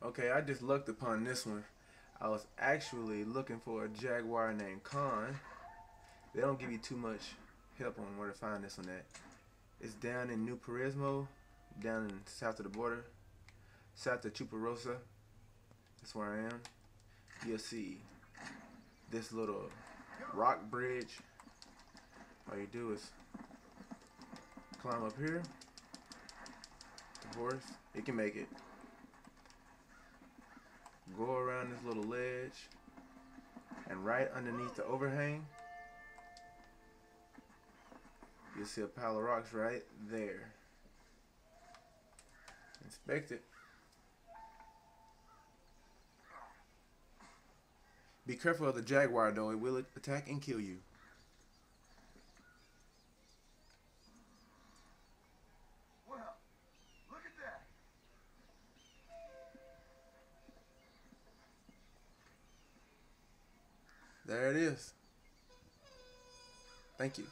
Okay, I just looked upon this one. I was actually looking for a jaguar named Khan. They don't give you too much help on where to find this one at. It's down in Nuevo Paraiso, down in south of the border, south of Chuparosa. That's where I am. You'll see this little rock bridge. All you do is climb up here. The horse, it can make it. Go around this little ledge, and right underneath the overhang, you'll see a pile of rocks right there. Inspect it. Be careful of the jaguar though, it will attack and kill you. There it is. Thank you.